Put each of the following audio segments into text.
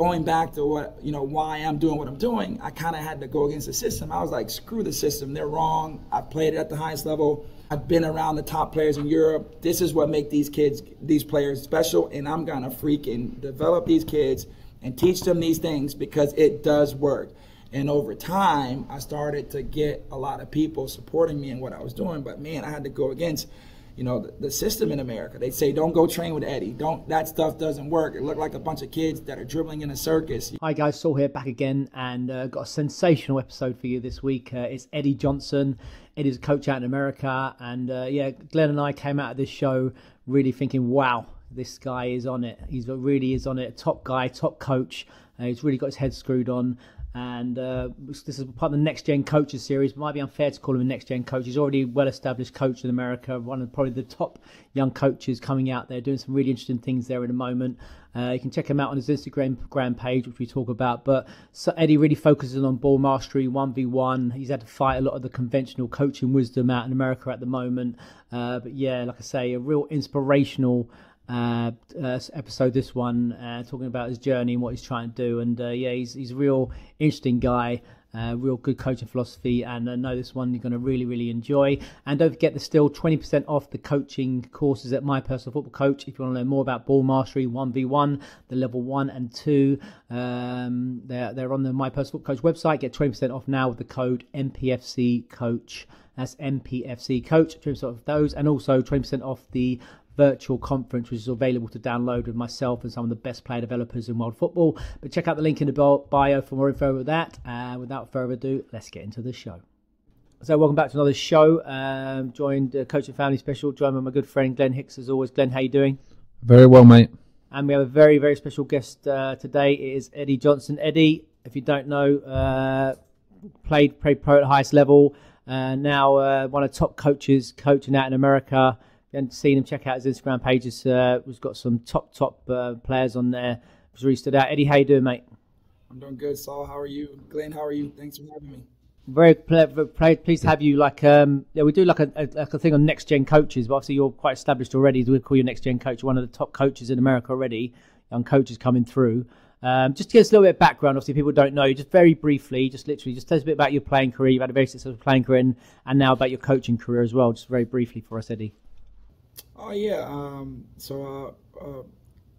going back to what you know why I'm doing what I'm doing, I kind of had to go against the system. I was like, screw the system, they're wrong. I played it at the highest level. I've been around the top players in Europe. This is what make these kids, these players special, and I'm gonna freaking develop these kids and teach them these things because it does work. And over time, I started to get a lot of people supporting me in what I was doing. But man, I had to go against you know, the, the, system in America. They say, don't go train with Eddie. Don't that stuff doesn't work. It looked like a bunch of kids that are dribbling in a circus. Hi guys, Saul here back again, and uh, got a sensational episode for you this week. Uh, it's Eddie Johnson. Eddie's a coach out in America, and uh, yeah, Glenn and I came out of this show really thinking, wow, this guy is on it. He's really is on it. A top guy, top coach. Uh, he's really got his head screwed on and uh, this is part of the next gen coaches series. It might be unfair to call him a next gen coach. He's already well established coach in America, one of probably the top young coaches coming out there, doing some really interesting things there in a moment. Uh, you can check him out on his Instagram page, which we talk about. But so Eddie really focuses on ball mastery, one v one. He's had to fight a lot of the conventional coaching wisdom out in America at the moment. Uh, but yeah, like I say, a real inspirational uh, uh, episode, this one, uh, talking about his journey and what he's trying to do. And uh, yeah, he's he's a real interesting guy. Uh, real good coaching philosophy, and I know this one you're going to really, really enjoy. And don't forget, there's still 20% off the coaching courses at My Personal Football Coach. If you want to learn more about ball mastery 1v1, the level one and two, um, they're, they're on the My Personal Football Coach website. Get 20% off now with the code MPFC Coach. That's MPFC Coach. 20% off those, and also 20% off the virtual conference, which is available to download with myself and some of the best player developers in world football. But check out the link in the bio for more info with that. Uh, without further ado, let's get into the show. So, welcome back to another show. Um, joined uh, Coach and Family Special, joined by my good friend Glenn Hicks as always. Glenn, how you doing? Very well, mate. And we have a very, very special guest uh, today. It is Eddie Johnson. Eddie, if you don't know, uh, played, played pro at the highest level. Uh, now uh, one of the top coaches coaching out in America haven't seen him, check out his Instagram pages. Uh, we've got some top, top uh, players on there. Was really stood out. Eddie, how you doing, mate? I'm doing good, Saul. How are you? Glenn, how are you? Thanks for having me. Very, very pleased to have you. Like, um, yeah, we do like a, a, like a thing on next gen coaches, but obviously you're quite established already. We call you next gen coach, one of the top coaches in America already. Young coaches coming through. Um, just to give us a little bit of background, obviously people don't know. Just very briefly, just literally, just tell us a bit about your playing career. You've had a very successful playing career, and, and now about your coaching career as well. Just very briefly for us, Eddie. Oh yeah. Um, so uh, uh,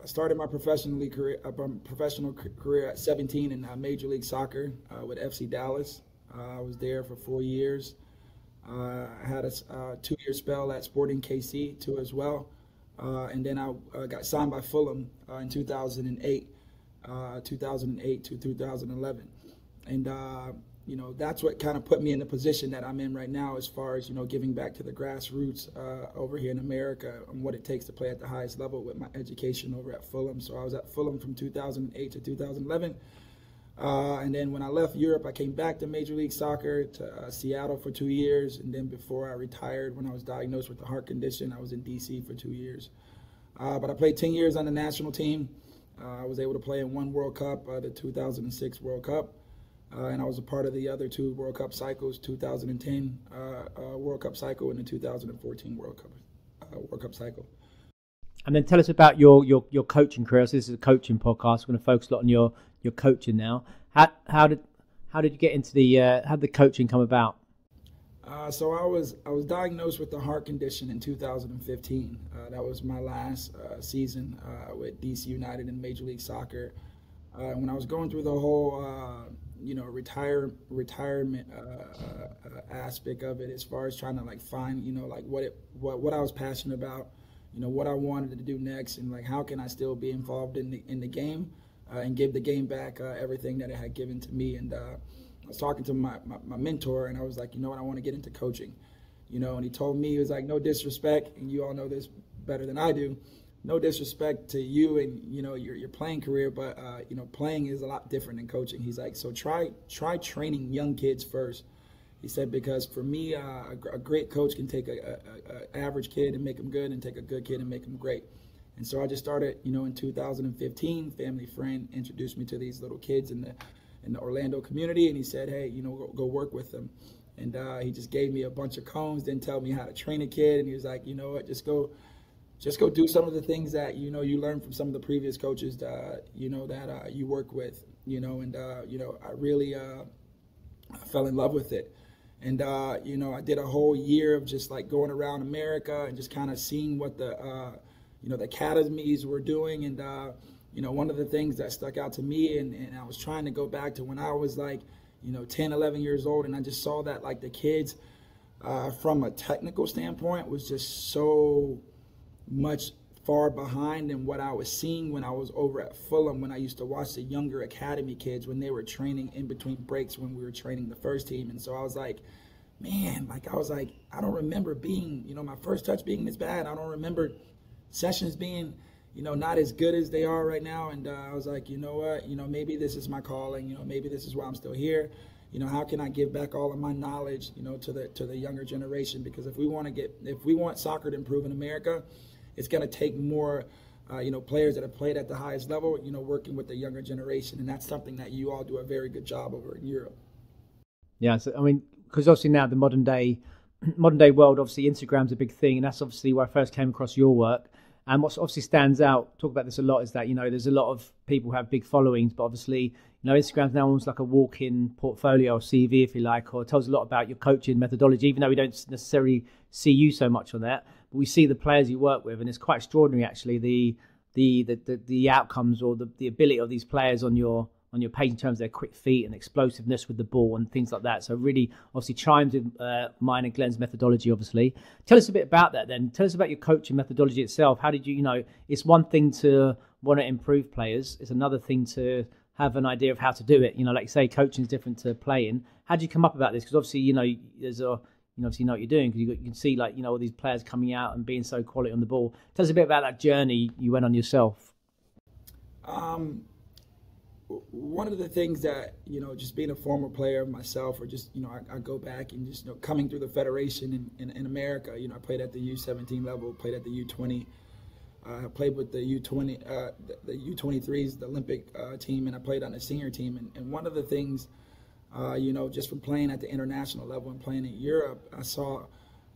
I started my professional career, uh, professional career at 17 in uh, Major League Soccer uh, with FC Dallas. Uh, I was there for four years. I had a two-year spell at Sporting KC too as well, and then I got signed by Fulham in 2008, 2008 to 2011, and you know, that's what kind of put me in the position that I'm in right now as far as, you know, giving back to the grassroots uh, over here in America and what it takes to play at the highest level with my education over at Fulham. So I was at Fulham from 2008 to 2011. Uh, and then when I left Europe, I came back to Major League Soccer to uh, Seattle for two years. And then before I retired, when I was diagnosed with a heart condition, I was in DC for two years. Uh, but I played 10 years on the national team. Uh, I was able to play in one World Cup, uh, the 2006 World Cup. Uh, and I was a part of the other two World Cup cycles, 2010 uh, uh, World Cup cycle and the 2014 World Cup uh, World Cup cycle. And then tell us about your your, your coaching career. So this is a coaching podcast. We're going to focus a lot on your your coaching now. How how did how did you get into the uh, how did the coaching come about? Uh, so I was I was diagnosed with a heart condition in 2015. that was my last season with DC United in Major League Soccer. when I was going through the whole you know retire retirement uh, uh, aspect of it as far as trying to like find you know like what it what what I was passionate about you know what I wanted to do next and like how can I still be involved in the in the game uh, and give the game back uh, everything that it had given to me. And uh, I was talking to my, my, my mentor and I was like you know what? I want to get into coaching. You know and he told me he was like no disrespect and you all know this better than I do no disrespect to you and you know your, your playing career, but uh, you know playing is a lot different than coaching. He's like, so try try training young kids first. He said because for me, uh, a, a, great coach can take a, a, a, average kid and make him good, and take a good kid and make him great. And so I just started, you know, in 2015. Family friend introduced me to these little kids in the in the Orlando community, and he said, hey, you know, go, go work with them. And uh, he just gave me a bunch of cones, didn't tell me how to train a kid, and he was like, you know what, just go just go do some of the things that you know you learned from some of the previous coaches that you know that uh, you work with. You know, and uh, you know I really uh, fell in love with it. And uh, you know, I did a whole year of just like going around America and just kind of seeing what the uh, you know the academies were doing. And uh, you know, one of the things that stuck out to me, and, and I was trying to go back to when I was like, you know, 10, 11 years old, and I just saw that like the kids, from a technical standpoint, was just so much far behind than what I was seeing when I was over at Fulham when I used to watch the younger academy kids when they were training in between breaks when we were training the first team. And so I was like, man, like I was like, I don't remember being, you know, my first touch being this bad. I don't remember sessions being, you know, not as good as they are right now. And uh, I was like, you know what, you know, maybe this is my calling. You know, maybe this is why I'm still here. You know, how can I give back all of my knowledge, you know, to the to the younger generation? Because if we want to get, if we want soccer to improve in America, it's going to take more, uh, you know, players that have played at the highest level, you know, working with the younger generation, and that's something that you all do a very good job over in Europe. Yeah, so I mean, because obviously now the modern day, modern day world, obviously Instagram's a big thing, and that's obviously where I first came across your work. And what obviously stands out, talk about this a lot, is that you know there's a lot of people who have big followings, but obviously you know Instagram's now almost like a walk-in portfolio or CV, if you like, or tells a lot about your coaching methodology. Even though we don't necessarily see you so much on that, but we see the players you work with, and it's quite extraordinary actually the the the, the, the outcomes or the, the ability of these players on your on your page in terms of their quick feet and explosiveness with the ball and things like that. So really, obviously, chimes with uh, mine and Glenn's methodology. Obviously, tell us a bit about that. Then tell us about your coaching methodology itself. How did you, you know, it's one thing to want to improve players. It's another thing to have an idea of how to do it. You know, like you say, coaching is different to playing. How did you come up about this? Because obviously, you know, there's a you obviously know what you're doing because you, you, can see like you know all these players coming out and being so quality on the ball. Tell us a bit about that journey you went on yourself. Um, one of the things that you know, just being a former player myself, or just you know, I, I go back and just you know, coming through the federation in, in, in, America. You know, I played at the U17 level, played at the U20. Uh, I played with the U20, uh, the, the, U23s, the Olympic uh, team, and I played on the senior team. And, and one of the things uh, you know, just from playing at the international level and playing in Europe, I saw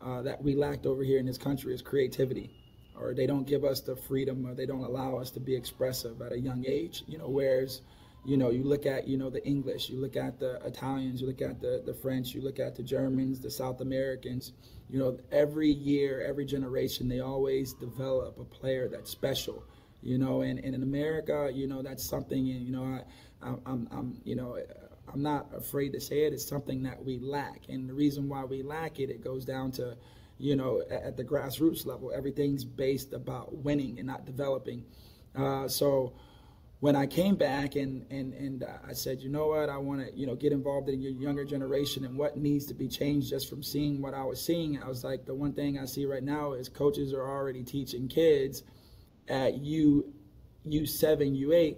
uh, that we lacked over here in this country is creativity, or they don't give us the freedom, or they don't allow us to be expressive at a young age. You know, whereas, you know, you look at you know the English, you look at the Italians, you look at the the French, you look at the Germans, the South Americans. You know, every year, every generation, they always develop a player that's special. You know, and, and in America, you know, that's something. and You know, I, I'm, I'm you know I'm not afraid to say it. It's something that we lack, and the reason why we lack it, it goes down to, you know, at the grassroots level, everything's based about winning and not developing. Uh, so when I came back and and and I said, you know what, I want to you know get involved in your younger generation and what needs to be changed just from seeing what I was seeing. I was like, the one thing I see right now is coaches are already teaching kids at U U seven U eight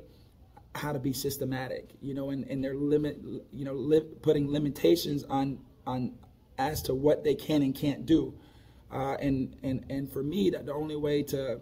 how to be systematic, you know, and, and they're limit, you know, li- putting limitations on on as to what they can and can't do. Uh, and and and for me, that the only way to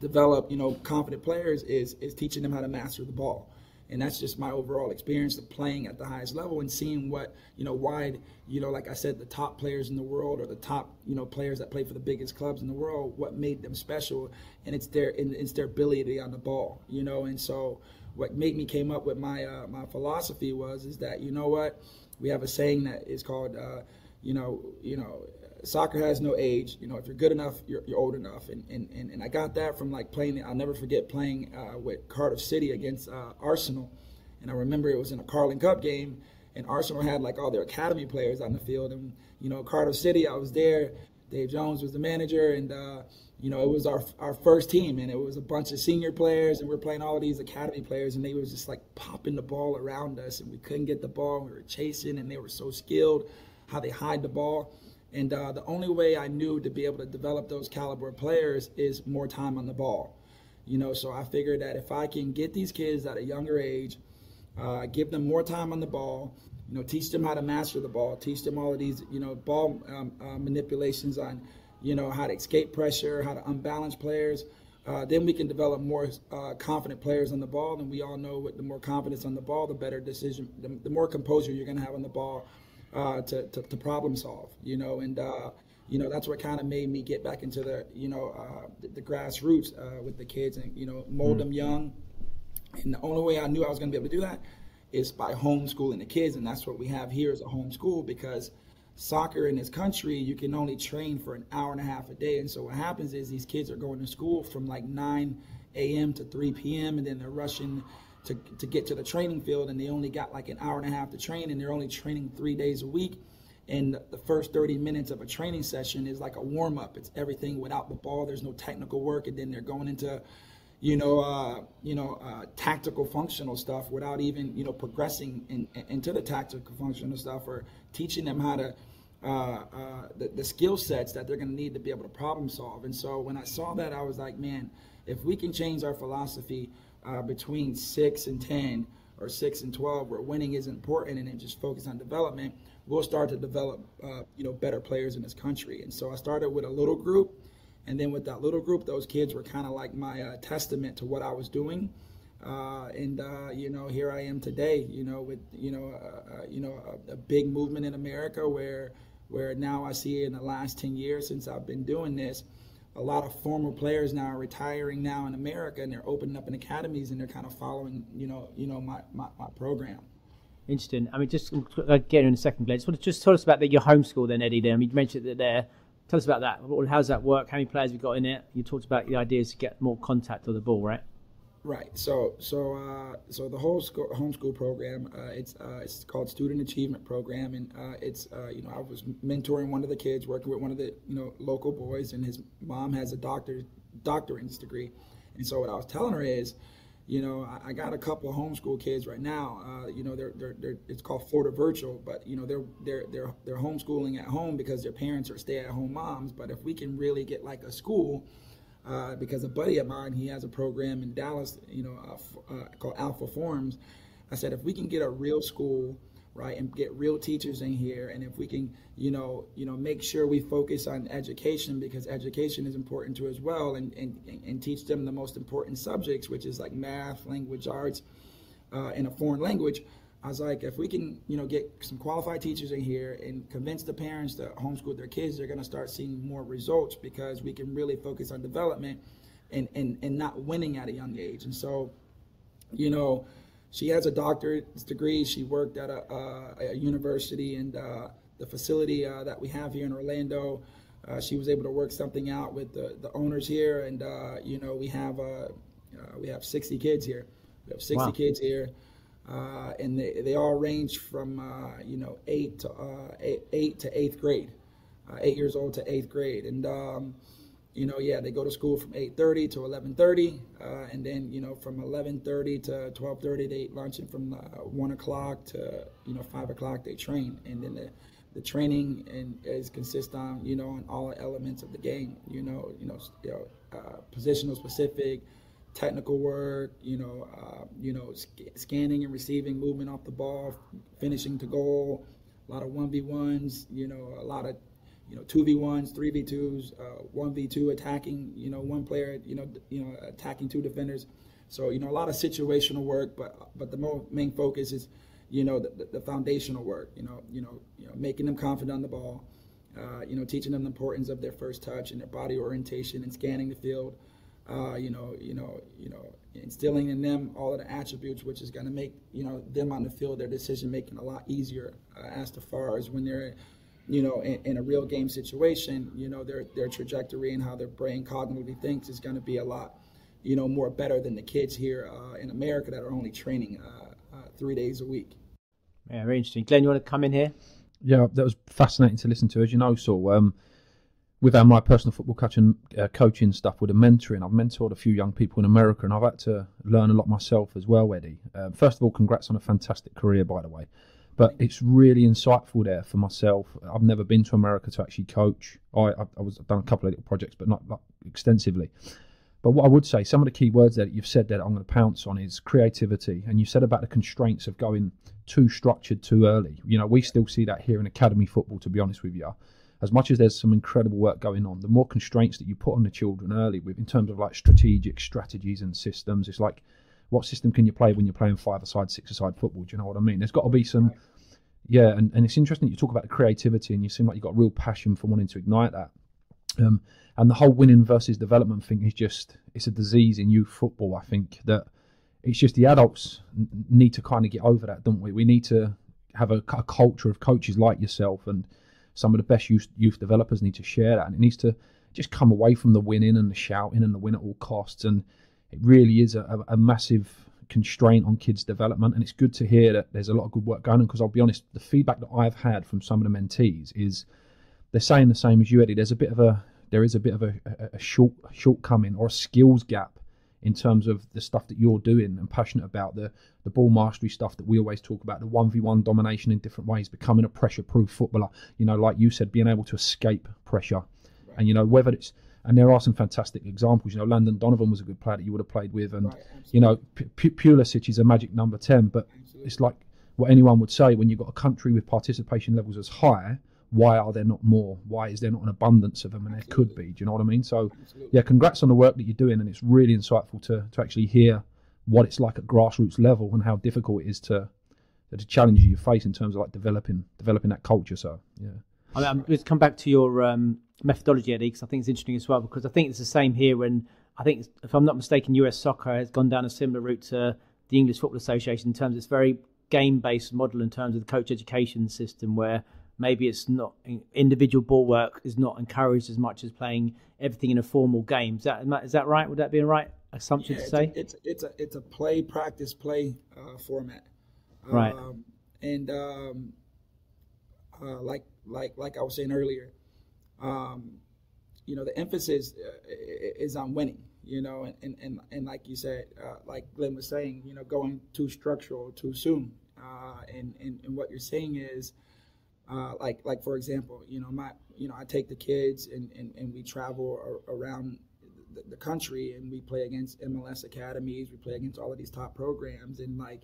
develop, you know, confident players is is teaching them how to master the ball. And that's just my overall experience of playing at the highest level and seeing what, you know, why, you know, like I said, the top players in the world or the top, you know, players that play for the biggest clubs in the world, what made them special. And it's their, and it's their ability on the ball, you know, and so what made me came up with my uh, my philosophy was is that you know what? We have a saying that is called uh, you know you know soccer has no age. You know if you're good enough you're, you're old enough. And, and, and, and I got that from like playing I'll never forget playing uh, with Cardiff City against uh, Arsenal. And I remember it was in a Carling Cup game and Arsenal had like all their academy players on the field. And you know Cardiff City I was there Dave Jones was the manager and uh, you know, it was our our first team, and it was a bunch of senior players, and we are playing all these academy players, and they was just like popping the ball around us, and we couldn't get the ball. We were chasing, and they were so skilled how they hide the ball. And uh, the only way I knew to be able to develop those caliber players is more time on the ball. You know, so I figured that if I can get these kids at a younger age, uh, give them more time on the ball, you know, teach them how to master the ball, teach them all of these, you know, ball um, uh, manipulations on you know, how to escape pressure, how to unbalance players. Uh, then we can develop more uh, confident players on the ball. And we all know with the more confidence on the ball, the better decision, the, the more composure you're going to have on the ball uh, to, to, to, problem solve, you know. And uh, you know, that's what kind of made me get back into the, you know, uh, the, the, grassroots uh, with the kids and, you know, mold mm. them young. And the only way I knew I was going to be able to do that is by homeschooling the kids. And that's what we have here is a homeschool because soccer in this country, you can only train for an hour and a half a day. And so what happens is these kids are going to school from like 9 a.m. to 3 p.m. and then they're rushing to, to get to the training field and they only got like an hour and a half to train and they're only training three days a week and the first 30 minutes of a training session is like a warm up. It's everything without the ball. There's no technical work, and then they're going into, you know, uh, you know, uh, tactical functional stuff without even you know progressing in, in, into the tactical functional stuff or teaching them how to. Uh, uh the, the skill sets that they're going to need to be able to problem solve. And so when I saw that, I was like, man, if we can change our philosophy uh, between six and 10 or six and 12, where winning is important and then just focus on development, we'll start to develop, uh, you know, better players in this country. And so I started with a little group, and then with that little group, those kids were kind of like my uh, testament to what I was doing. Uh, and uh, you know, here I am today. You know, with you know, uh, uh, you know, a, a, big movement in America where where now I see in the last ten years since I've been doing this, a lot of former players now are retiring now in America, and they're opening up in academies, and they're kind of following, you know, you know, my my, my program. Interesting. I mean, just uh, getting in a second, Glenn. Just, tell us about the, your homeschool then, Eddie. Then I mean, you mentioned it there. Tell us about that. How does that work? How many players you got in it? You talked about the ideas to get more contact with the ball, right? Right. So, so, uh, so the whole school, homeschool program, uh, it's uh, it's called Student Achievement Program, and uh, it's uh, you know I was mentoring one of the kids, working with one of the you know local boys, and his mom has a doctor doctorate's degree, and so what I was telling her is, you know, I, I got a couple of homeschool kids right now. Uh, you know, they're, they're, they're, it's called Florida Virtual, but you know, they're they're they're they're homeschooling at home because their parents are stay-at-home moms. But if we can really get like a school, uh, because a buddy of mine, he has a program in Dallas, you know, uh, called Alpha Forms. I said if we can get a real school right and get real teachers in here and if we can you know you know make sure we focus on education because education is important too as well and and, and teach them the most important subjects which is like math language arts uh, in a foreign language. I was like if we can you know get some qualified teachers in here and convince the parents to homeschool their kids they're going to start seeing more results because we can really focus on development and and, and not winning at a young age. And so you know she has a doctorate degree. She worked at a, uh, a university and uh, the facility uh, that we have here in Orlando. Uh, she was able to work something out with the, the owners here, and uh, you know we have uh, we have 60 kids here. We have 60 wow. kids here, and they, they all range from you know eight to eight, eight, to eighth grade, eight years old to eighth grade, and um, you know, yeah, they go to school from 8:30 to 11:30, uh, and then you know from 11:30 to 12:30 they eat lunch, and from uh, one o'clock to you know five o'clock they train, and then the the training and is consist on you know on all elements of the game. You know, you know, you know uh, positional specific, technical work. You know, uh, you know, sc- scanning and receiving, movement off the ball, finishing to goal. A lot of one v ones. You know, a lot of you know, two v ones, three v twos, uh, one v two attacking, you know, one player, you know, you know, attacking two defenders. So you know, a lot of situational work, but but the main focus is, you know, the, the foundational work. You know, you know, you know, making them confident on the ball. Uh, you know, teaching them the importance of their first touch and their body orientation and scanning the field. Uh, you know, you know, you know, instilling in them all of the attributes, which is going to make you know them on the field their decision making a lot easier uh, as far as when they're you know, in, in, a real game situation, you know, their their trajectory and how their brain cognitively thinks is going to be a lot, you know, more better than the kids here uh, in America that are only training uh, uh, three days a week. Yeah, very interesting. Glenn, you want to come in here? Yeah, that was fascinating to listen to. As you know, so um, with our, my personal football coaching, uh, coaching stuff with the mentoring, I've mentored a few young people in America, and I've had to learn a lot myself as well, Eddie. Um, first of all, congrats on a fantastic career, by the way. But it's really insightful there for myself. I've never been to America to actually coach. I, I, I was I've done a couple of little projects, but not, not extensively. But what I would say, some of the key words that you've said that I'm going to pounce on is creativity. And you said about the constraints of going too structured too early. You know, we still see that here in academy football, to be honest with you. As much as there's some incredible work going on, the more constraints that you put on the children early with, in terms of like strategic strategies and systems, it's like what system can you play when you're playing five aside, six aside football? Do you know what I mean? There's got to be some, yeah, and, and it's interesting you talk about the creativity and you seem like you've got a real passion for wanting to ignite that. Um, and the whole winning versus development thing is just it's a disease in youth football. I think that it's just the adults need to kind of get over that, don't we? We need to have a, a, culture of coaches like yourself and some of the best youth, youth developers need to share that, and it needs to just come away from the winning and the shouting and the win at all costs. And it really is a, a massive constraint on kids' development. And it's good to hear that there's a lot of good work going on because I'll be honest, the feedback that I've had from some of the mentees is they're saying the same as you, Eddie. There's a bit of a there is a bit of a, a, short shortcoming or a skills gap in terms of the stuff that you're doing and passionate about the the ball mastery stuff that we always talk about the 1v1 domination in different ways becoming a pressure proof footballer you know like you said being able to escape pressure right. and you know whether it's and there are some fantastic examples. You know, Landon Donovan was a good player that you would have played with, and right, you know, P- Pulisic is a magic number ten. But absolutely. it's like what anyone would say when you've got a country with participation levels as high why are there not more? Why is there not an abundance of them? And Absolutely. there could be. Do you know what I mean? So, Absolutely. yeah, congrats on the work that you're doing, and it's really insightful to to actually hear what it's like at grassroots level and how difficult it is to the challenges you face in terms of like developing developing that culture. So, yeah. I mean, I'm to come back to your um, methodology, Eddie, because I think it's interesting as well. Because I think it's the same here. When I think, if I'm not mistaken, US soccer has gone down a similar route to the English Football Association in terms of it's very game-based model in terms of the coach education system, where maybe it's not individual ball work is not encouraged as much as playing everything in a formal game. Is that is that right? Would that be a right assumption yeah, to say? It's, it's a it's a play practice play uh, format, right? Um, and um, uh, like like like I was saying earlier, um, you know the emphasis uh, is on winning. You know, and and, and like you said, uh, like Glenn was saying, you know, going too structural too soon. Uh, and, and and what you're saying is uh, like like for example, you know my you know I take the kids and and, and we travel around the, the, country and we play against MLS academies, we play against all of these top programs, and like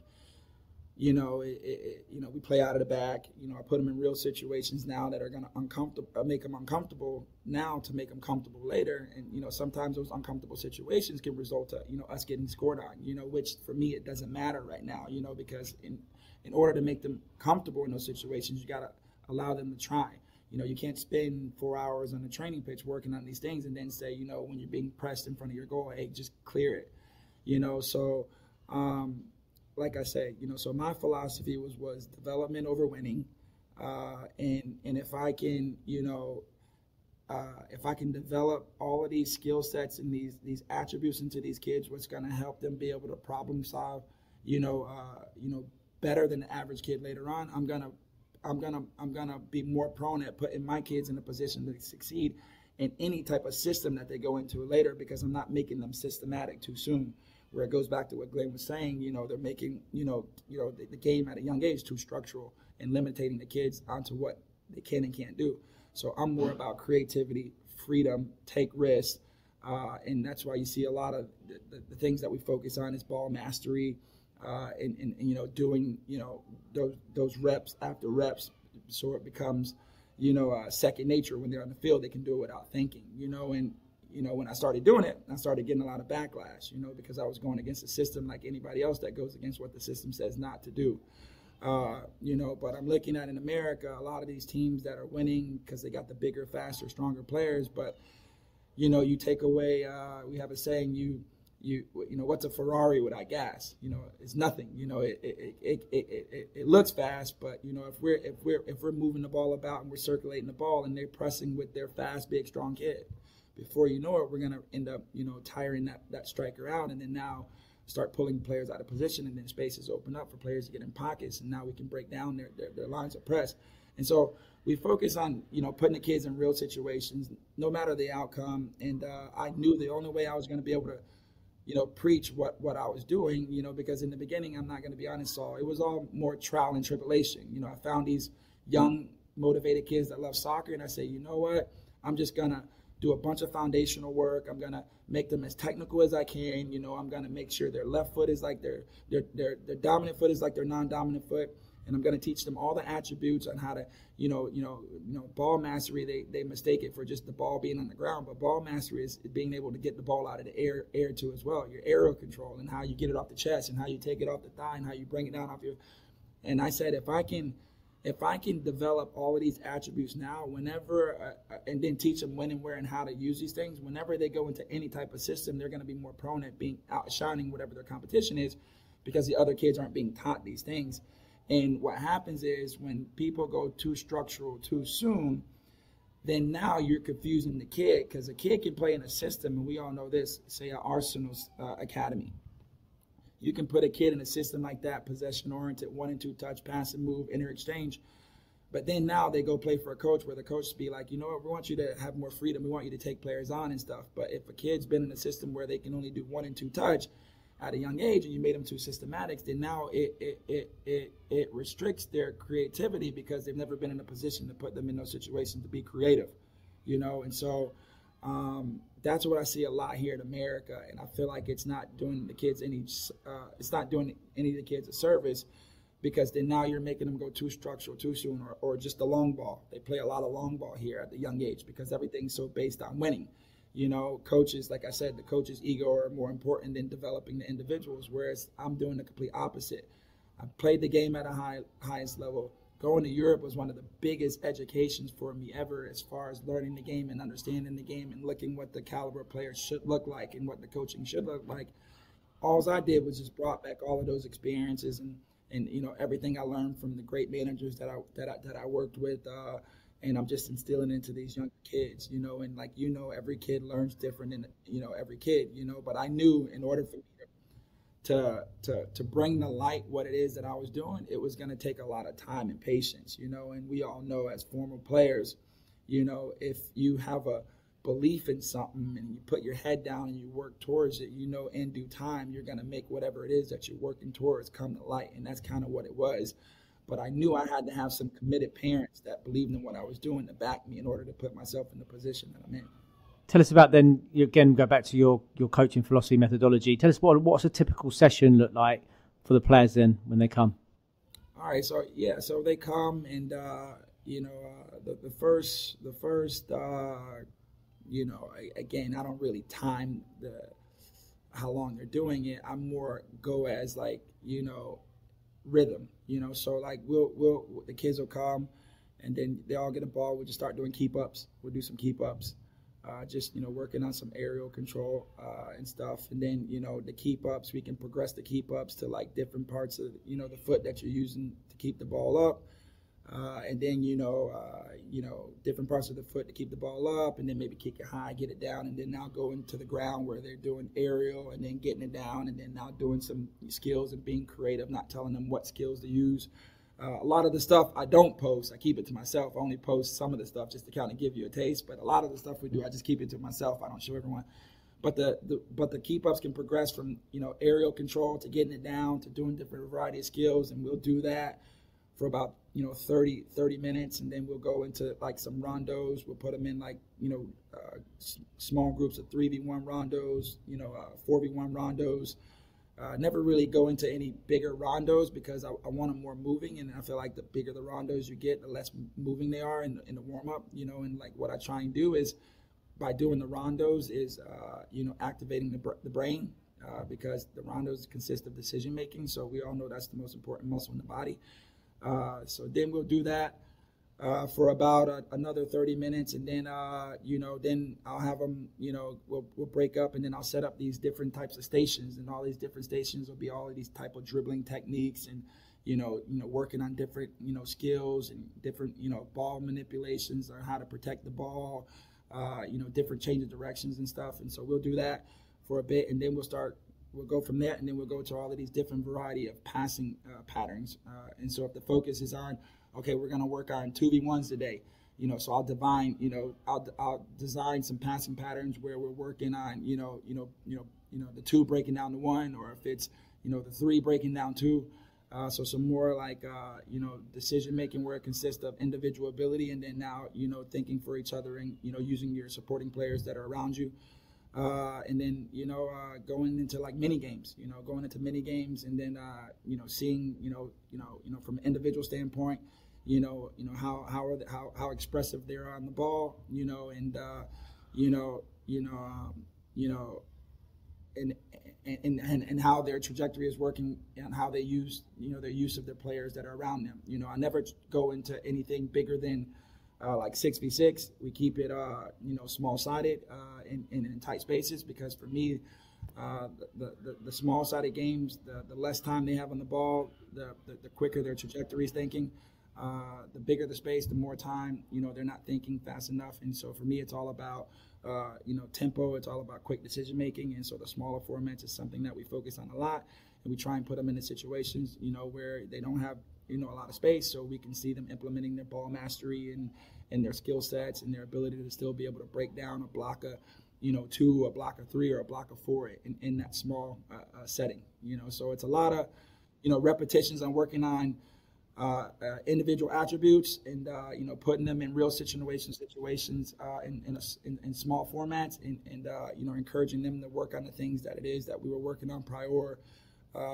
you know it, it, you know we play out of the back. You know I put them in real situations now that are gonna uncomfortable uh, make them uncomfortable now to make them comfortable later, and you know sometimes those uncomfortable situations can result to you know us getting scored on. You know which for me it doesn't matter right now. You know because in in order to make them comfortable in those situations, you gotta allow them to try. You know, you can't spend four hours on the training pitch working on these things and then say, you know, when you're being pressed in front of your goal, hey, just clear it. You know, so um, like I said, you know, so my philosophy was was development over winning, uh, and and if I can, you know, uh, if I can develop all of these skill sets and these these attributes into these kids, what's going to help them be able to problem solve, you know, uh, you know, better than the average kid later on, I'm gonna I'm gonna I'm gonna be more prone at putting my kids in a position to succeed in any type of system that they go into later because I'm not making them systematic too soon. Where it goes back to what Glenn was saying, you know, they're making you know you know the, the game at a young age too structural and limiting the kids onto what they can and can't do. So I'm more about creativity, freedom, take risks, uh, and that's why you see a lot of the, the, the things that we focus on is ball mastery uh, and, and, and, you know doing you know those those reps after reps, so it becomes you know uh, second nature when they're on the field. They can do it without thinking, you know. And you know when I started doing it, I started getting a lot of backlash, you know, because I was going against the system like anybody else that goes against what the system says not to do. Uh, you know, but I'm looking at in America a lot of these teams that are winning because they got the bigger, faster, stronger players. But you know, you take away. Uh, we have a saying: you you you know what's a Ferrari without gas? You know, it's nothing. You know, it it, it, it, it, it looks fast, but you know if we're if we're if we're moving the ball about and we're circulating the ball and they're pressing with their fast, big, strong kid, before you know it, we're gonna end up you know tiring that that striker out, and then now start pulling players out of position, and then spaces open up for players to get in pockets, and now we can break down their their, their lines of press, and so we focus on you know putting the kids in real situations, no matter the outcome. And uh, I knew the only way I was going to be able to you know, preach what, what I was doing, you know, because in the beginning, I'm not going to be honest, Saul, it was all more trial and tribulation. You know, I found these young, motivated kids that love soccer, and I say, you know what, I'm just going to do a bunch of foundational work. I'm to make them as technical as I can. You know, I'm to make sure their left foot is like their, their, their, their dominant foot is like their non dominant foot and I'm going to teach them all the attributes on how to, you know, you know, you know, ball mastery. They they mistake it for just the ball being on the ground, but ball mastery is being able to get the ball out of the air air too as well. Your aerial control and how you get it off the chest and how you take it off the thigh and how you bring it down off your. And I said, if I can if I can develop all of these attributes now, whenever, uh, uh, and then teach them when and where and how to use these things, whenever they go into any type of system, they're going to be more prone at being outshining whatever their competition is because the other kids aren't being taught these things. And what happens is when people go too structural too soon, then now you're confusing the kid because a kid can play in a system, and we all know this, say, an Arsenal uh, Academy you can put a kid in a system like that, possession oriented, one and two touch, pass and move, inter exchange. But then now they go play for a coach where the coach be like, you know what, we want you to have more freedom. We want you to take players on and stuff. But if a kid's been in a system where they can only do one and two touch at a young age and you made them too systematic, then now it it, it, it, it restricts their creativity because they've never been in a position to put them in those situations to be creative. You know, and so um, that's what I see a lot here in America, and I feel like it's not doing the kids any. Uh, it's not doing any of the kids a service because then now you're making them go too structural too soon, or, or just the long ball. They play a lot of long ball here at the young age because everything's so based on winning. You know, coaches, like I said, the coach's ego are more important than developing the individuals. Whereas I'm doing the complete opposite. I played the game at a high highest level going to Europe was one of the biggest educations for me ever as far as learning the game and understanding the game and looking what the caliber players should look like and what the coaching should look like. All I did was just brought back all of those experiences and, and you know everything I learned from the great managers that I that I, that I worked with, uh, and I'm just instilling into these young kids, you know. And like you know, every kid learns different, and you know every kid, you know. But I knew in order for me to to to bring to light what it is that I was doing, it was going to take a lot of time and patience, you know. And we all know as former players, you know, if you have a belief in something and you put your head down and you work towards it, you know, in due time you're going to make whatever it is that you're working towards come to light, and that's kind of what it was. But I knew I had to have some committed parents that believed in what I was doing to back me in order to put myself in the position that I'm in. Tell us about then. Again, go back to your your coaching philosophy methodology. Tell us what what's a typical session look like for the players then when they come. All right, so yeah, so they come and uh, you know uh, the the first the first uh, you know again I don't really time the how long they're doing it. I more go as like you know rhythm. You know, so like we'll we'll the kids will come and then they all get a ball. We'll just start doing keep ups. We'll do some keep ups uh, just you know working on some aerial control uh, and stuff. And then you know the keep ups we can progress the keep ups to like different parts of you know the foot that you're using to keep the ball up. Uh, and then you know uh, you know different parts of the foot to keep the ball up and then maybe kick it high get it down and then now go into the ground where they're doing aerial and then getting it down and then now doing some skills and being creative not telling them what skills to use uh, a lot of the stuff I don't post, I keep it to myself. I only post some of the stuff just to kind of give you a taste. But a lot of the stuff we do, I just keep it to myself. I don't show everyone. But the, the but the keep ups can progress from you know aerial control to getting it down to doing different variety of skills, and we'll do that for about you know 30 30 minutes, and then we'll go into like some rondos. We'll put them in like you know uh, s- small groups of three v one rondos, you know uh, four v one rondos. Uh, never really go into any bigger rondos because I, I, want them more moving, and I feel like the bigger the rondos you get, the less moving they are in, in the warm up. You know, and like what I try and do is by doing the rondos is uh, you know activating the, the brain uh, because the rondos consist of decision making. So we all know that's the most important muscle in the body. Uh, so then we'll do that uh, for about a, another 30 minutes and then uh, you know then i'll have them you know we'll, we'll break up and then i'll set up these different types of stations and all these different stations will be all of these type of dribbling techniques and you know you know working on different you know skills and different you know ball manipulations or how to protect the ball uh, you know different change of directions and stuff and so we'll do that for a bit and then we'll start we'll go from there and then we'll go to all of these different variety of passing uh, patterns uh, and so if the focus is on okay, we're gonna work on two v ones today. You know, so I'll divine, you know, I'll, I'll design some passing patterns where we're working on, you know, you know, you know, you know, the two breaking down to one, or if it's, you know, the three breaking down two. Uh, so some more like, uh, you know, decision making where it consists of individual ability, and then now, you know, thinking for each other and you know using your supporting players that are around you. Uh, and then you know uh, going into like mini games you know going into mini games and then uh, you know seeing you know you know you know from an individual standpoint you know, you know how how they, how how expressive they are on the ball, you know, and uh, you know, you know, um, you know, and and, and, and how their trajectory is working and how they use you know their use of their players that are around them. You know, I never go into anything bigger than uh, like six v six. We keep it uh, you know small sided uh, in, in, in tight spaces because for me. Uh, the, the, the small sided games, the, the less time they have on the ball, the, the, the quicker their trajectory is thinking. Uh, the bigger the space, the more time, you know, they're not thinking fast enough. And so for me, it's all about uh, you know, tempo. It's all about quick decision making, and so the smaller formats is something that we focus on a lot, and we try and put them in the situations, you know, where they don't have you know a lot of space, so we can see them implementing their ball mastery and and their skill sets and their ability to still be able to break down a block of you know two, a block of three, or a block of four in, in that small uh, uh, setting. You know, so it's a lot of you know repetitions I'm working on uh, uh, individual attributes and uh, you know putting them in real situations situations uh, in, in, a, in, in, small formats and, and uh, you know encouraging them to work on the things that it is that we were working on prior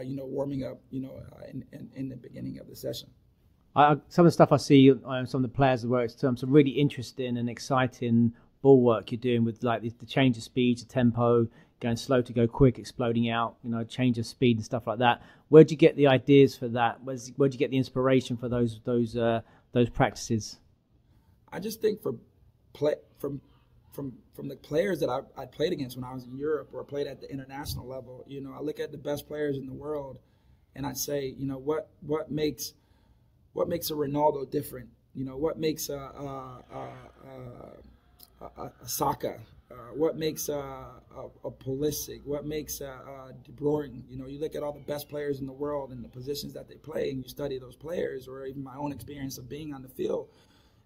you know warming up you know in, in, in, the beginning of the session. I, some of the stuff I see on some of the players where it's some, some really interesting and exciting ball work you're doing with like the, the change of speed, the tempo, going slow to go quick, exploding out, you know, change of speed and stuff like that. Where'd you get the ideas for that? Where's, where'd you get the inspiration for those those uh, those practices? I just think for play from from from the players that I, I played against when I was in Europe or played at the international level. You know, I look at the best players in the world, and I say, you know, what what makes what makes a Ronaldo different? You know, what makes a, a, a, a, a Saka uh, what makes uh, a, a Pulisic, what makes uh, uh, De Bruyne. You know, you look at all the best players in the world and the positions that they play, and you study those players, or even my own experience of being on the field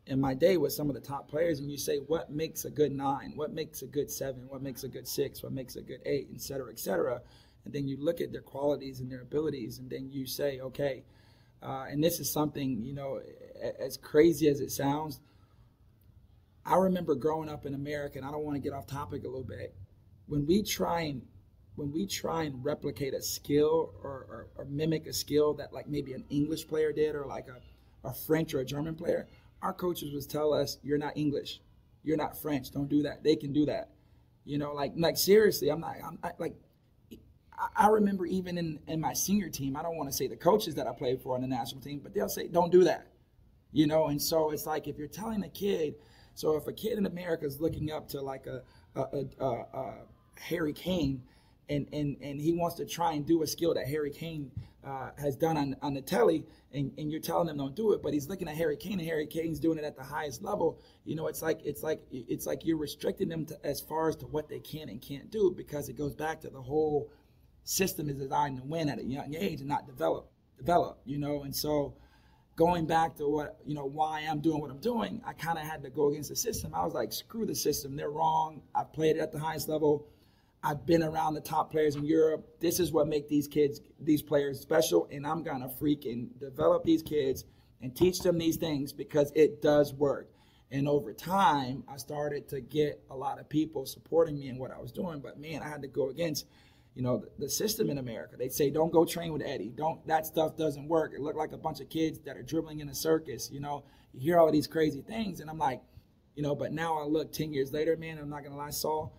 in my day with some of the top players, and you say, what makes a good nine? What makes a good seven? What makes a good six? What makes a good eight? Et cetera, et cetera. And then you look at their qualities and their abilities, and then you say, okay, and this is something, you know, as crazy as it sounds – I remember growing up in America, and I don't want to get off topic a little bit. When we try and when we try and replicate a skill or, or, or mimic a skill that like maybe an English player did or like a, a French or a German player, our coaches would tell us, "You're not English, you're not French. Don't do that. They can do that." You know, like like seriously, I'm not. I'm not, like. I remember even in, in my senior team, I don't want to say the coaches that I played for on the national team, but they'll say, don't do that. You know, and so it's like if you're telling a kid, so if a kid in America is looking up to like a, a, a, a Harry Kane, and, and, and he wants to try and do a skill that Harry Kane uh, has done on, on the telly, and, and you're telling him don't do it, but he's looking at Harry Kane, and Harry Kane's doing it at the highest level. You know, it's like it's like it's like you're restricting them to, as far as to what they can and can't do because it goes back to the whole system is designed to win at a young age and not develop develop. You know, and so going back to what you know why I'm doing what I'm doing, I kind of had to go against the system. I was like, screw the system, they're wrong. I've played it at the highest level. I've been around the top players in Europe. This is what make these kids, these players special, and I'm gonna freaking develop these kids and teach them these things because it does work. And over time, I started to get a lot of people supporting me in what I was doing. But man, I had to go against you know, the, the, system in America. They say, don't go train with Eddie. Don't, that stuff doesn't work. It looked like a bunch of kids that are dribbling in a circus, you know, you hear all these crazy things. And I'm like, you know, but now I look 10 years later, man, I'm not to lie, Saul,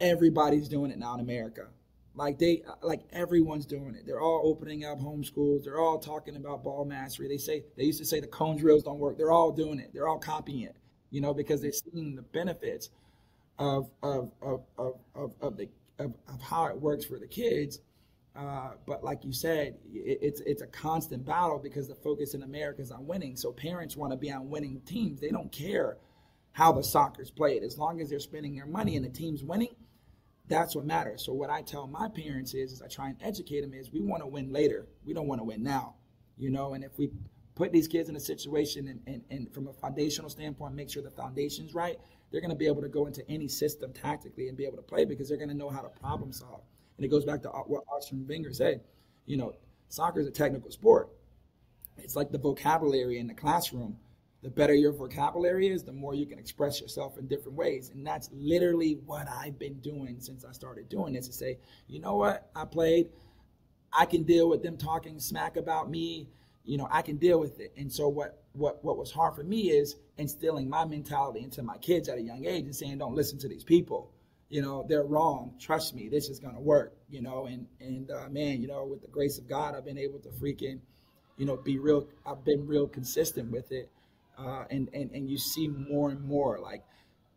everybody's doing it now in America. Like they, like everyone's doing it. They're all opening up homeschools. They're all talking about ball mastery. They say, they used to say the cone drills don't work. They're all doing it. They're all copying it, you know, because they're seeing the benefits of, of, of, of, of, of the of, of how it works for the kids. Uh, but like you said, it, it's it's a constant battle because the focus in America is on winning. So parents want to be on winning teams. They don't care how the soccer's played as long as they're spending their money and the team's winning. That's what matters. So what I tell my parents is, is I try and educate them is we want to win later. We don't want to win now, you know. And if we put these kids in a situation and, and, and from a foundational standpoint, make sure the foundation's right, they're going to be able to go into any system tactically and be able to play because they're going to know how to problem solve. And it goes back to what Arsene Wenger said. You know, soccer is a technical sport. It's like the vocabulary in the classroom. The better your vocabulary is, the more you can express yourself in different ways. And that's literally what I've been doing since I started doing this to say, you know what, I played. I can deal with them talking smack about me you know, I can deal with it. And so what what what was hard for me is instilling my mentality into my kids at a young age and saying, don't listen to these people. you know, they're wrong. Trust me, this is gonna work, you know. And and uh, man, you know, with the grace of God, I've been able to freaking, you know, be real. I've been real consistent with it, uh, and and and you see more and more like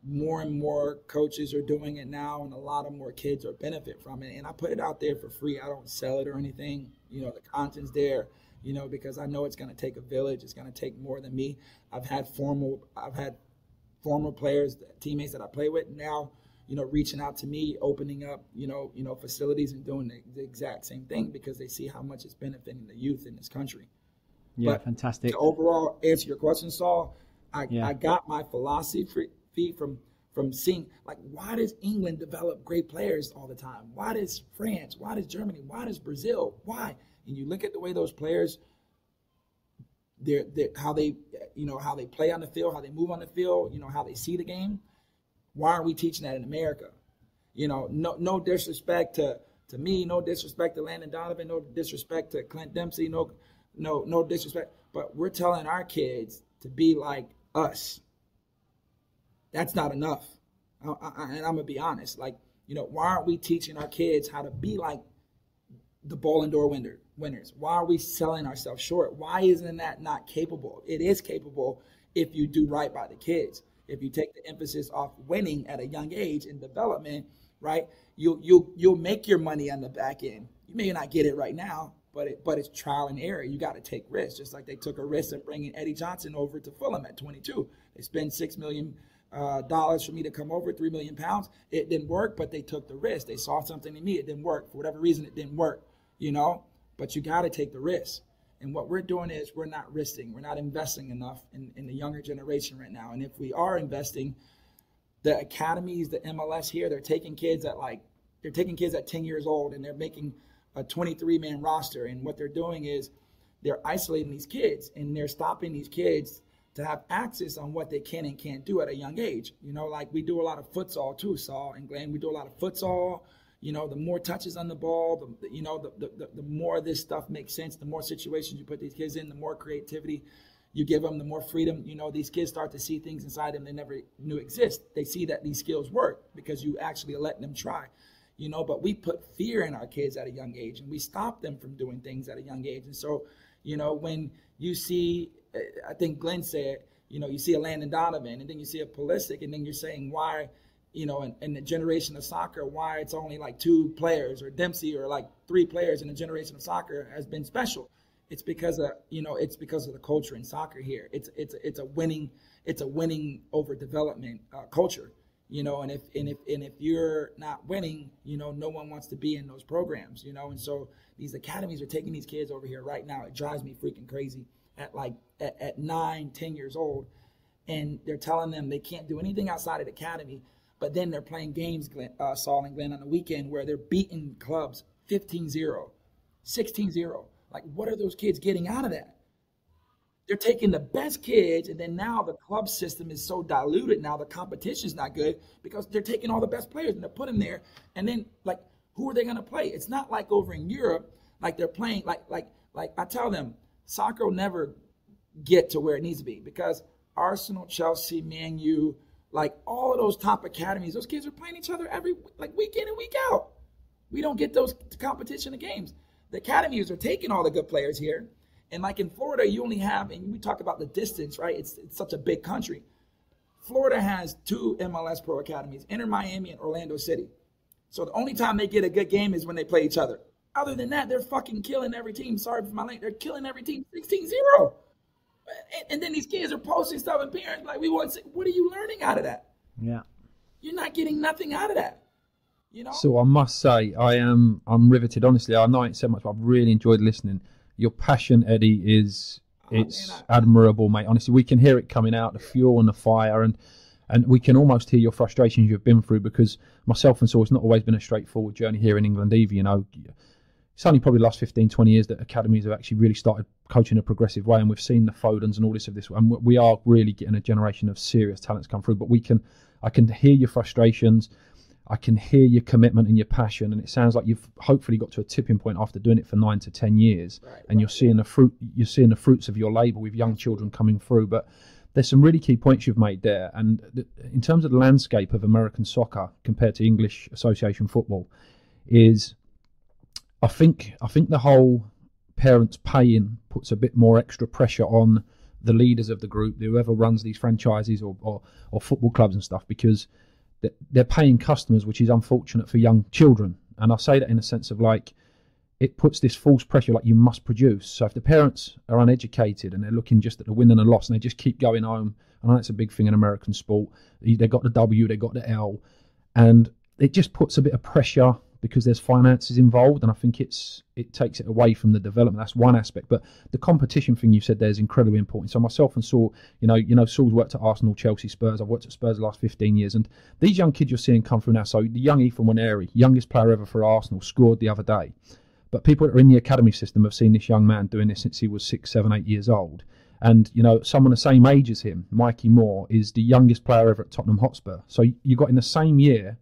more and more coaches are doing it now and a lot of more kids are benefit from it and i put it out there for free i don't sell it or anything you know the content's there you know because i know it's going to take a village it's going to take more than me. I've had formal i've had former players teammates that i play with now you know reaching out to me opening up you know you know facilities and doing the, the exact same thing because they see how much it's benefiting the youth in this country. Yeah But fantastic. to overall answer your question saul i, Yeah. I got my philosophy fee from from seeing like why does england develop great players all the time? Why does france why does germany why does brazil why? And you look at the way those players they're, they're how they you know how they play on the field how they move on the field you know how they see the game why aren't we teaching that in america? You know no no disrespect to to me no disrespect to landon donovan no disrespect to clint dempsey no no no disrespect but we're telling our kids to be like us that's not enough I, I, and i'm gonna be honest like you know why aren't we teaching our kids how to be like the Ballon d'Or winner, winners? Why are we selling ourselves short? Why isn't that not capable? It is capable if you do right by the kids. If you take the emphasis off winning at a young age in development, right? You'll you'll you'll make your money on the back end. You may not get it right now, but it but it's trial and error. You got to take risks, just like they took a risk in bringing Eddie Johnson over to Fulham at 22. They spent six million uh, dollars for me to come over, three million pounds. It didn't work, but they took the risk. They saw something in me. It didn't work for whatever reason. It didn't work, you know. But you got to take the risk. And what we're doing is we're not risking. We're not investing enough in, in the younger generation right now. And if we are investing, the academies, the MLS here, they're taking kids at like they're taking kids at 10 years old and they're making a 23 man roster. And what they're doing is they're isolating these kids and they're stopping these kids to have access on what they can and can't do at a young age. You know, like we do a lot of futsal too, Saul and Glenn. We do a lot of futsal. You know, the more touches on the ball, the you know, the, the, the more this stuff makes sense, the more situations you put these kids in, the more creativity you give them, the more freedom. You know, these kids start to see things inside them they never knew exist. They see that these skills work because you actually let them try. You know, but we put fear in our kids at a young age and we stop them from doing things at a young age. And so, you know, when you see I think Glenn said, you know, you see a Landon Donovan and then you see a Pulisic and then you're saying why, you know, in, in the generation of soccer, why it's only like two players or Dempsey or like three players in the generation of soccer has been special. It's because of you know it's because of the culture in soccer here. It's it's it's a winning it's a winning over development uh, culture, you know. And if and if and if you're not winning, you know, no one wants to be in those programs, you know. And so these academies are taking these kids over here right now. It drives me freaking crazy at like at, at nine, ten years old, and they're telling them they can't do anything outside of the academy. But then they're playing games, Glenn, uh, Saul and Glenn, on the weekend where they're beating clubs 15-0, 16-0. Like, what are those kids getting out of that? They're taking the best kids, and then now the club system is so diluted. Now the competition's not good because they're taking all the best players and they're putting them there. And then, like, who are they going to play? It's not like over in Europe, like they're playing, like, like, like I tell them, soccer will never get to where it needs to be because Arsenal, Chelsea, Man U, like all of those top academies, those kids are playing each other every like week in and week out. We don't get those competition of games. The academies are taking all the good players here. And like in Florida, you only have, and we talk about the distance, right? It's, it's such a big country. Florida has two MLS pro academies, Inter Miami and Orlando City. So the only time they get a good game is when they play each other. Other than that, they're fucking killing every team. Sorry for my language. They're killing every team 16 0. And, and, then these kids are posting stuff and parents like, we want to what are you learning out of that? Yeah. You're not getting nothing out of that. You know? So I must say, I am I'm riveted. Honestly, I know it so much, but I've really enjoyed listening. Your passion, Eddie, is it's Oh, man, I- admirable, mate. Honestly, we can hear it coming out, the fuel and the fire, and and we can almost hear your frustrations you've been through because myself and Saul, it's not always been a straightforward journey here in England either. You know, it's only probably the last 15, 20 years that academies have actually really started coaching in a progressive way, and we've seen the Fodens and all this of this, and we are really getting a generation of serious talents come through. But we can, I can hear your frustrations. I can hear your commitment and your passion, and it sounds like you've hopefully got to a tipping point after doing it for nine to ten years, Right, and you're seeing the fruit. You're seeing the fruits of your labour with young children coming through. But there's some really key points you've made there. And th- in terms of the landscape of American soccer compared to English Association football, is I think I think the whole parents paying puts a bit more extra pressure on the leaders of the group, whoever runs these franchises or, or, or football clubs and stuff, because they're paying customers, which is unfortunate for young children. And I say that in a sense of like, it puts this false pressure like you must produce. So if the parents are uneducated and they're looking just at the win and the loss and they just keep going home, and that's a big thing in American sport. They got the W, they got the L, and it just puts a bit of pressure because there's finances involved, and I think it's it takes it away from the development. That's one aspect, but the competition thing you said there is incredibly important. So myself and Saul, you know, you know, Saul's worked at Arsenal, Chelsea, Spurs. I've worked at Spurs the last 15 years, and these young kids you're seeing come through now. So the young Ethan Nwaneri, youngest player ever for Arsenal, scored the other day. But people that are in the academy system have seen this young man doing this since he was six, seven, eight years old. And you know, someone the same age as him, Mikey Moore, is the youngest player ever at Tottenham Hotspur. So you got in the same year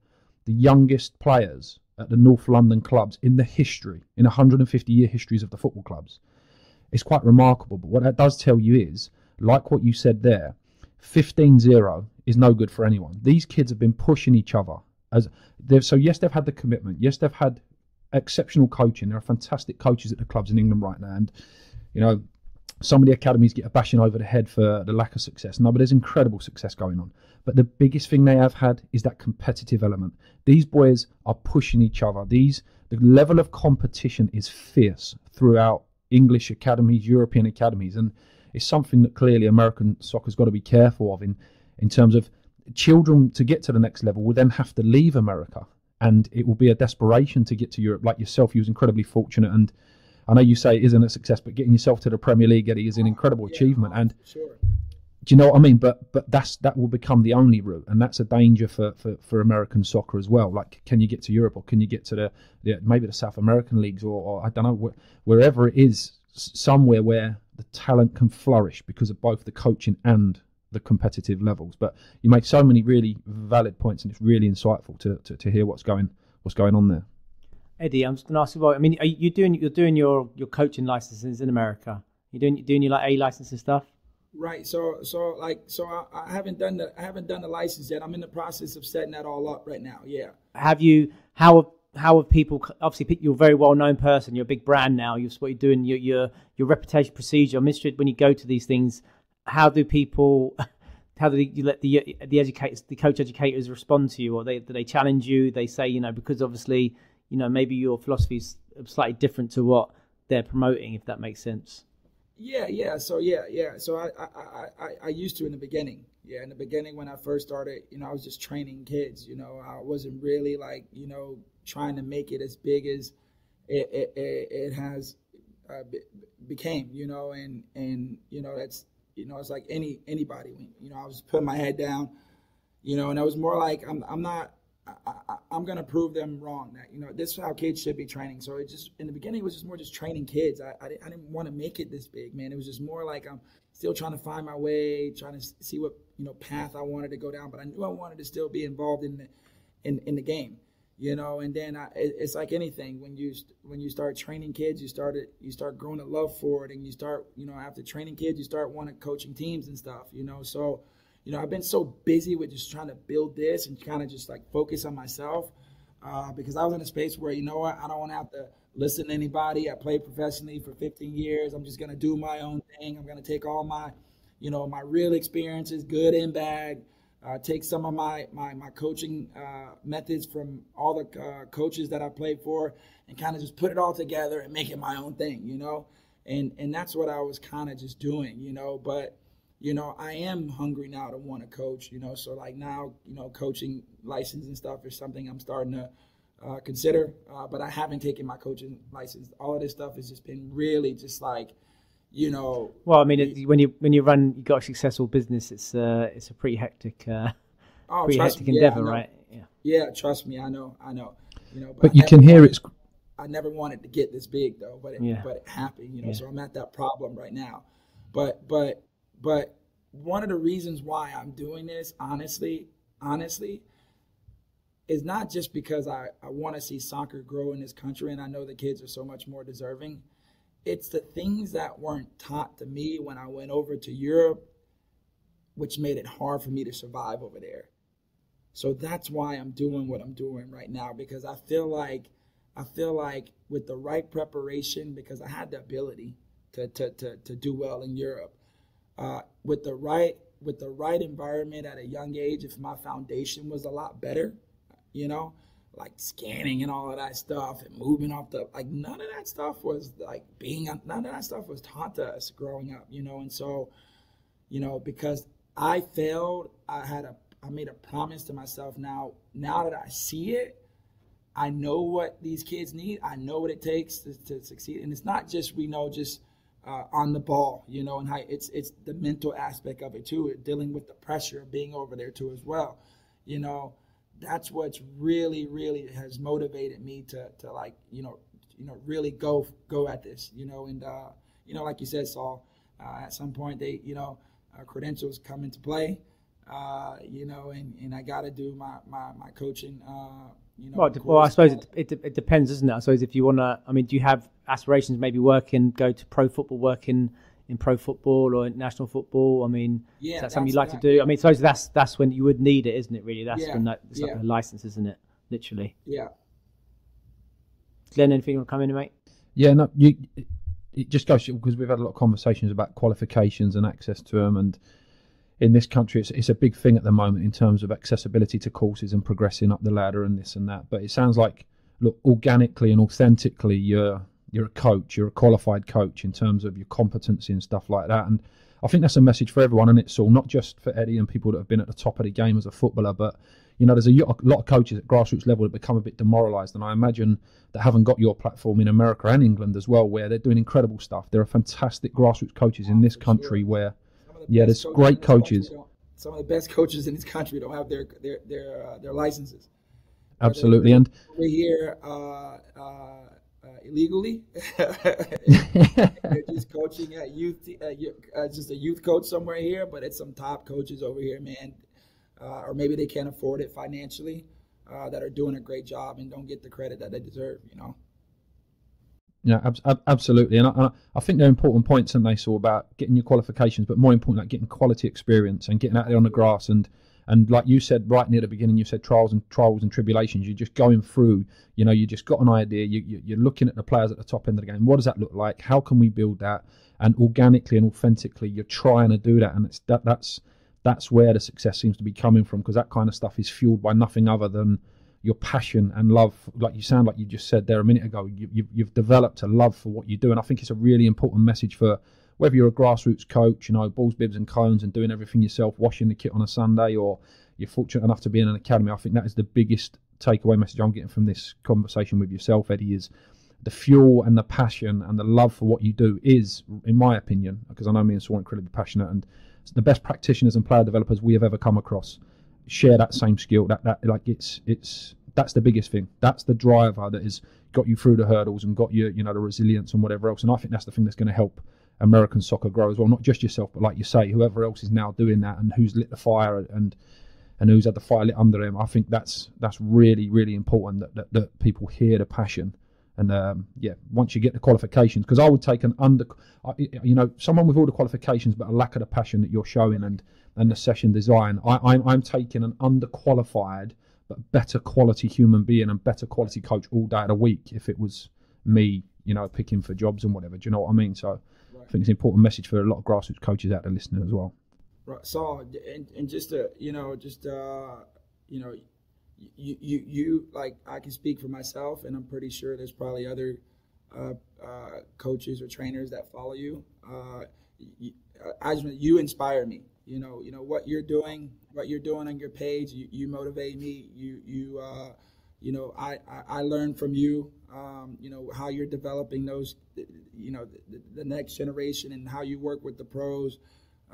the youngest players at the North London clubs in the history, in 150 year histories of the football clubs. It's quite remarkable. But what that does tell you is, like what you said there, 15 0 is no good for anyone. These kids have been pushing each other. as So, yes, they've had the commitment. Yes, they've had exceptional coaching. There are fantastic coaches at the clubs in England right now. And, you know, some of the academies get a bashing over the head for the lack of success. No, but there's incredible success going on. But the biggest thing they have had is that competitive element. These boys are pushing each other. These the level of competition is fierce throughout English academies, European academies, and it's something that clearly American soccer's got to be careful of in in terms of children to get to the next level will then have to leave America, and it will be a desperation to get to Europe. Like yourself, you was incredibly fortunate, and I know you say it isn't a success, but getting yourself to the Premier League, Eddie, is an incredible yeah, achievement. And sure do you know what I mean? But but that's that will become the only route, and that's a danger for, for, for American soccer as well. Like, can you get to Europe, or can you get to the, the maybe the South American leagues, or, or I don't know where, wherever it is, somewhere where the talent can flourish because of both the coaching and the competitive levels. But you make so many really valid points, and it's really insightful to, to, to hear what's going what's going on there. Eddie, I'm just going to ask you about. I mean, are you doing you're doing your your coaching licenses in America? You doing doing your like A license and stuff? Right. So so like so I, I, haven't done the I haven't done the license yet. I'm in the process of setting that all up right now. Yeah. Have you how how have people obviously you're a very well known person, you're a big brand now, you're what you're doing, your your your reputation procedure, I'm interested when you go to these things, how do people how do you let the the educators the coach educators respond to you or they do they challenge you? They say, you know, because obviously, you know, maybe your philosophy is slightly different to what they're promoting, if that makes sense. Yeah, yeah. So yeah, yeah. So I, I, I, I used to in the beginning. Yeah, in the beginning when I first started, you know, I was just training kids. You know, I wasn't really like, you know, trying to make it as big as it it, it, has uh, became. You know, and and you know that's you know it's like any anybody. You know, I was putting my head down. You know, and I was more like I'm I'm not I, am going to prove them wrong. That you know, this is how kids should be training. So it just in the beginning it was just more just training kids. I, I, I didn't want to make it this big, man. It was just more like I'm still trying to find my way, trying to see what you know path I wanted to go down. But I knew I wanted to still be involved in the in in the game, you know. And then I, it, it's like anything when you when you start training kids, you start you start growing a love for it, and you start you know after training kids, you start wanting coaching teams and stuff, you know. So you know, I've been so busy with just trying to build this and kind of just like focus on myself uh, because I was in a space where, you know what, I don't want to have to listen to anybody. I played professionally for 15 years. I'm just going to do my own thing. I'm going to take all my, you know, my real experiences, good and bad, uh, take some of my, my, my coaching uh, methods from all the uh, coaches that I played for and kind of just put it all together and make it my own thing, you know? And, and that's what I was kind of just doing, you know, but you know, I am hungry now to want to coach, you know, so like now, you know, coaching license and stuff is something I'm starting to uh, consider, uh, but I haven't taken my coaching license. All of this stuff has just been really just like, you know. Well, I mean, it, when you when you run, you got a successful business. It's uh, it's a pretty hectic, uh, oh, pretty hectic me, endeavor, yeah, right? Yeah. Yeah, trust me, I know, I know. You know, but, but you can hear it's. I never wanted to get this big though, but it, yeah. but it happened, you know. Yeah. So I'm at that problem right now, but but but one of the reasons why I'm doing this, honestly, honestly, is not just because I, I want to see soccer grow in this country and I know the kids are so much more deserving. It's the things that weren't taught to me when I went over to Europe which made it hard for me to survive over there. So that's why I'm doing what I'm doing right now because I feel like I feel like with the right preparation, because I had the ability to to to, to do well in Europe, uh, with the right with the right environment at a young age, if my foundation was a lot better, you know, like scanning and all of that stuff and moving off the like none of that stuff was like being none of that stuff was taught to us growing up, you know, and so, you know, because I failed, I had a I made a promise to myself now now that I see it, I know what these kids need. I know what it takes to, to succeed. And it's not just we know just uh, on the ball, you know, and how it's it's the mental aspect of it too, dealing with the pressure of being over there too as well. You know, that's what's really really has motivated me to to like you know you know really go go at this. You know, and uh, you know like you said, Saul, uh, at some point they you know uh, credentials come into play. Uh, you know, and, and I got to do my, my, my coaching uh, you know, well, well, I suppose it, it, it, depends, doesn't it? I suppose if you want to, I mean, do you have aspirations maybe working, go to pro football, working in pro football or national football? I mean, yeah, is that something you'd like that, to do? I mean, I suppose that's that's when you would need it, isn't it? Really, that's yeah, when that, it's yeah. like a license, isn't it? Literally. Yeah. Glenn, anything you want to come in, mate? Yeah, no, you. It just goes because we've had a lot of conversations about qualifications and access to them, and in this country, it's, it's a big thing at the moment in terms of accessibility to courses and progressing up the ladder and this and that. But it sounds like, look, organically and authentically, you're you're a coach, you're a qualified coach in terms of your competency and stuff like that. And I think that's a message for everyone, and it's all not just for Eddie and people that have been at the top of the game as a footballer, but you know, there's a lot of coaches at grassroots level that become a bit demoralised, and I imagine that haven't got your platform in America and England as well, where they're doing incredible stuff. There are fantastic grassroots coaches in this country where yeah, there's great coaches. Some of the best coaches in this country don't have their their their uh, their licenses. Absolutely, and we're here uh, uh, uh illegally. just coaching at youth, uh, just a youth coach somewhere here, but it's some top coaches over here, man. Uh, or maybe they can't afford it financially, that are doing a great job and don't get the credit that they deserve. You know. Yeah, ab- absolutely, and I, I, think they're important points, and they saw about getting your qualifications, but more important, like getting quality experience and getting out there on the grass, and and like you said right near the beginning, you said trials and trials and tribulations. You're just going through, you know, you just got an idea. You, you you're looking at the players at the top end of the game. What does that look like? How can we build that? And organically and authentically, you're trying to do that, and it's that that's that's where the success seems to be coming from because that kind of stuff is fueled by nothing other than your passion and love, like you sound like you just said there a minute ago, you, you've, you've developed a love for what you do. And I think it's a really important message for whether you're a grassroots coach, you know, balls, bibs, and cones and doing everything yourself, washing the kit on a Sunday, or you're fortunate enough to be in an academy. I think that is the biggest takeaway message I'm getting from this conversation with yourself, Eddie, is the fuel and the passion and the love for what you do is, in my opinion, because I know me and Saul are incredibly passionate and the best practitioners and player developers we have ever come across share that same skill. That that like it's it's that's the biggest thing. That's the driver that has got you through the hurdles and got you you know the resilience and whatever else. And I think that's the thing that's going to help American soccer grow as well. Not just yourself, but like you say, whoever else is now doing that and who's lit the fire and and who's had the fire lit under him. I think that's that's really really important that that, that people hear the passion. And um, yeah, once you get the qualifications, because I would take an under, you know, someone with all the qualifications but a lack of the passion that you're showing and and the session design. I, I'm, I'm taking an underqualified but better quality human being and better quality coach all day of the week if it was me, you know, picking for jobs and whatever. Do you know what I mean? So right. I think it's an important message for a lot of grassroots coaches out there listening as well. Right. So, and, and just to, you know, just, uh, you know, you, you, you, like, I can speak for myself, and I'm pretty sure there's probably other uh, uh, coaches or trainers that follow you. Uh, you, you inspire me you know, you know what you're doing, what you're doing on your page. You, you motivate me. You, you, uh, you know, I, I, I learn from you. Um, you know how you're developing those, you know, the, the, next generation and how you work with the pros.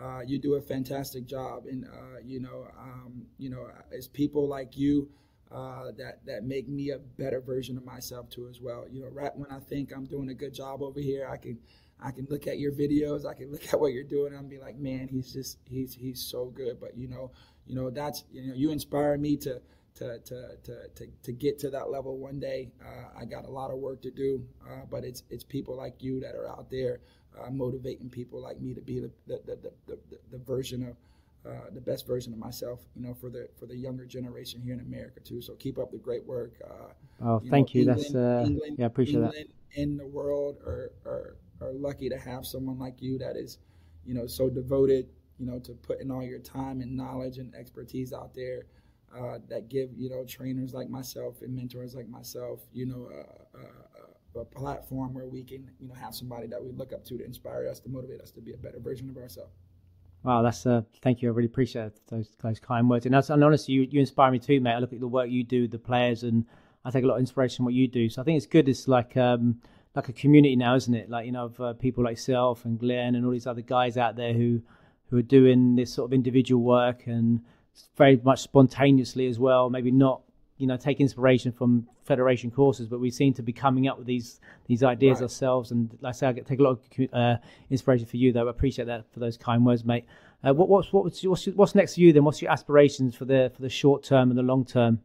Uh, you do a fantastic job, and uh, you know, um, you know, it's people like you uh, that that make me a better version of myself too as well. You know, right when I think I'm doing a good job over here, I can I can look at your videos, I can look at what you're doing, and be like, man, he's just he's he's so good. But you know, you know that's you know you inspire me to to to to to, to get to that level one day. Uh, I got a lot of work to do, uh, but it's it's people like you that are out there uh, motivating people like me to be the the, the, the, the, version of uh, the best version of myself, you know, for the for the younger generation here in America too. So keep up the great work. Uh, oh, you thank know, you. England, That's uh, England, yeah, I appreciate England that. In the world are, are are lucky to have someone like you that is, you know, so devoted, you know, to putting all your time and knowledge and expertise out there. Uh, that give you know trainers like myself and mentors like myself, you know, uh, uh, a platform where we can you know have somebody that we look up to to inspire us to motivate us to be a better version of ourselves. Wow, that's uh, thank you. I really appreciate those those kind words. And, that's, and honestly, you, you inspire me too, mate. I look at the work you do, the players, and I take a lot of inspiration from what you do. So I think it's good. It's like um, like a community now, isn't it? Like you know, of uh, people like yourself and Glenn and all these other guys out there who who are doing this sort of individual work and very much spontaneously as well. Maybe not you know take inspiration from federation courses, but we seem to be coming up with these these ideas right. ourselves. And like I say, I take a lot of uh, inspiration for you, though. I appreciate that for those kind words, mate. Uh, what, what's what's what's, what's next for you then? What's your aspirations for the for the short term and the long term?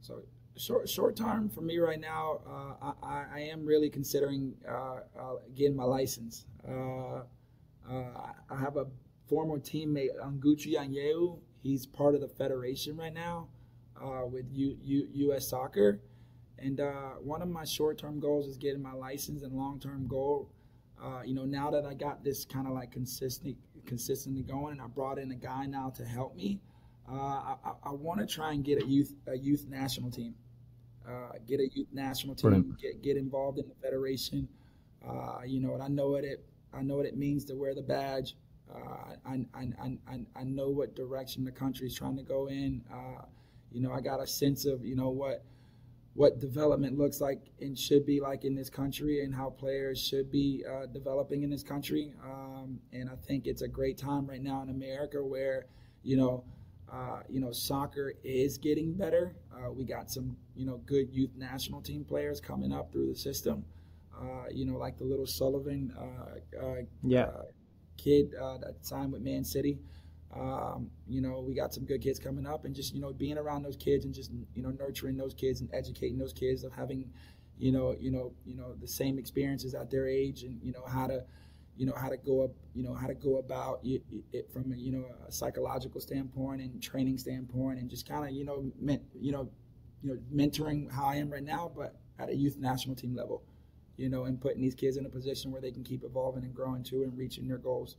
So short short term for me right now, uh, I, I am really considering uh, uh, getting my license. Uh, I have a former teammate, Oguchi Onyewu. He's part of the federation right now uh, with U, U, U.S. Soccer. And uh, one of my short-term goals is getting my license, and long-term goal, uh, you know, now that I got this kind of like consistent, consistently going, and I brought in a guy now to help me. Uh, I, I want to try and get a youth a youth national team, uh, get a youth national team, get get involved in the federation. Uh, you know, and I know what it I know what it means to wear the badge. I, I, I, I, know what direction the country is trying to go in. You know, I got a sense of you know what what development looks like and should be like in this country and how players should be uh, developing in this country. Um, and I think it's a great time right now in America where, you know, uh, you know, soccer is getting better. Uh, we got some, you know, good youth national team players coming up through the system. Uh, you know, like the little Sullivan uh, uh, yeah. kid that signed with Man City. Um, you know, we got some good kids coming up, and just you know, being around those kids and just you know, nurturing those kids and educating those kids of having, you know, you know, you know, the same experiences at their age, and you know how to, you know, how to go up, you know, how to go about it, from you know a psychological standpoint and training standpoint, and just kind of you know, men, you know, you know, mentoring how I am right now, but at a youth national team level, you know, and putting these kids in a position where they can keep evolving and growing too and reaching their goals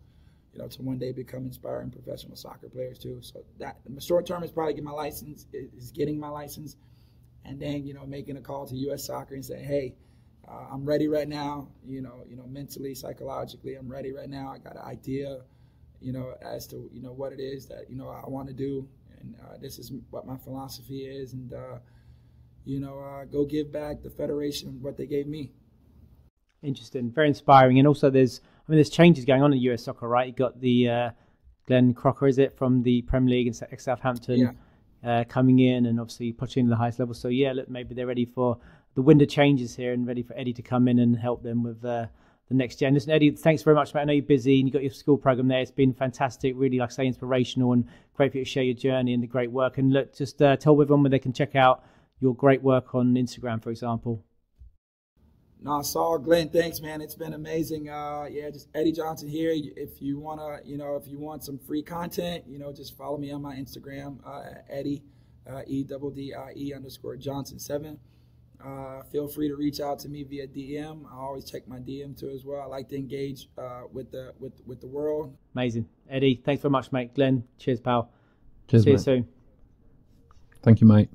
you know, to one day become inspiring professional soccer players too. So that the short term is probably get my license, is getting my license, and then you know making a call to U.S. Soccer and saying, hey, uh, I'm ready right now. You know, you know, mentally, psychologically, I'm ready right now. I got an idea, you know, as to you know what it is that you know I want to do, and uh, this is what my philosophy is, and uh, you know, uh, go give back the federation what they gave me. Interesting, very inspiring, and also there's I mean, there's changes going on in US soccer, right? You got the uh, Glenn Crocker, is it, from the Premier League and Southampton yeah. uh, coming in and obviously pushing to the highest level. So, yeah, look, maybe they're ready for the window changes here and ready for Eddie to come in and help them with uh, the next gen. Listen, Eddie, thanks very much, mate. I know you're busy and you've got your school program there. It's been fantastic, really, like I say, inspirational and great for you to share your journey and the great work. And look, just uh, tell everyone where they can check out your great work on Instagram, for example. No, Saul, Glenn, thanks, man. It's been amazing. Uh, yeah, just Eddie Johnson here. If you wanna, you know, if you want some free content, you know, just follow me on my Instagram, uh, Eddie uh, E double D I E underscore Johnson seven. Uh, feel free to reach out to me via DM. I always check my DM too as well. I like to engage uh, with the with with the world. Amazing, Eddie. Thanks very much, mate. Glenn, cheers, pal. Cheers, See mate. you soon. Thank you, mate.